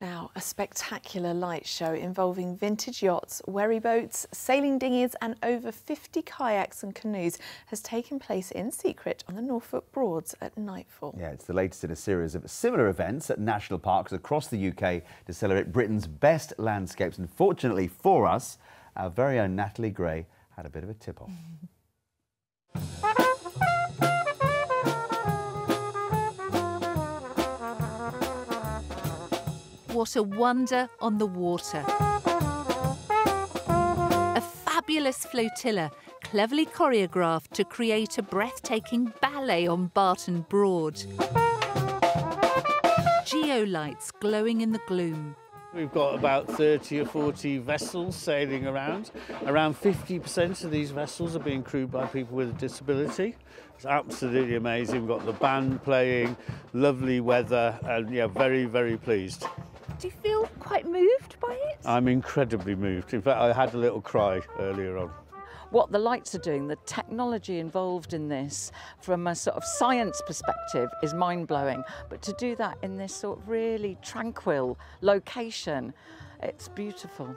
Now, a spectacular light show involving vintage yachts, wherry boats, sailing dinghies and over 50 kayaks and canoes has taken place in secret on the Norfolk Broads at nightfall. Yeah, it's the latest in a series of similar events at national parks across the UK to celebrate Britain's best landscapes. And fortunately for us, our very own Natalie Gray had a bit of a tip-off. what a wonder on the water. A fabulous flotilla, cleverly choreographed to create a breathtaking ballet on Barton Broad. Geolights glowing in the gloom. We've got about 30 or 40 vessels sailing around. Around 50% of these vessels are being crewed by people with a disability. It's absolutely amazing. We've got the band playing, lovely weather, and yeah, very, very pleased. Do you feel quite moved by it? I'm incredibly moved. In fact, I had a little cry earlier on. What the lights are doing, the technology involved in this from a sort of science perspective is mind blowing. But to do that in this sort of really tranquil location, it's beautiful.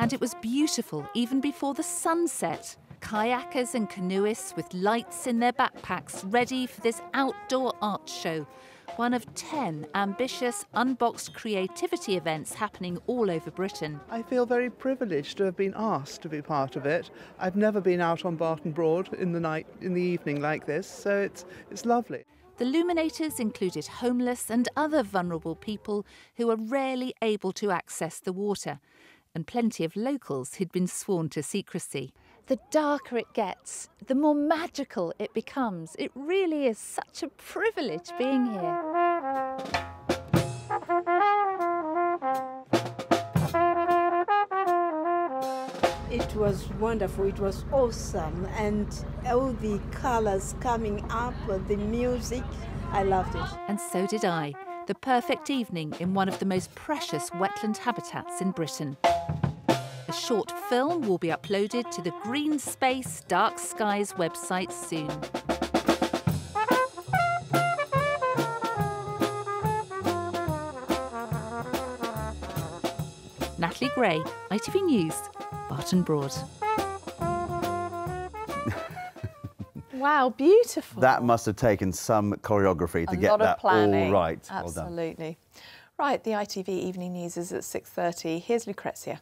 And it was beautiful even before the sunset. Kayakers and canoeists with lights in their backpacks ready for this outdoor art show one of 10 ambitious unboxed creativity events happening all over Britain. I feel very privileged to have been asked to be part of it. I've never been out on Barton Broad in the night in the evening like this, so it's it's lovely. The Luminators included homeless and other vulnerable people who are rarely able to access the water, and plenty of locals who'd been sworn to secrecy the darker it gets, the more magical it becomes. It really is such a privilege being here. It was wonderful, it was awesome, and all the colors coming up, the music, I loved it. And so did I. The perfect evening in one of the most precious wetland habitats in Britain short film will be uploaded to the Green Space Dark Skies website soon. Natalie Gray, ITV News, Barton Broad. wow, beautiful. That must have taken some choreography to A get that all right. Absolutely. Well right, the ITV Evening News is at 6.30. Here's Lucrezia.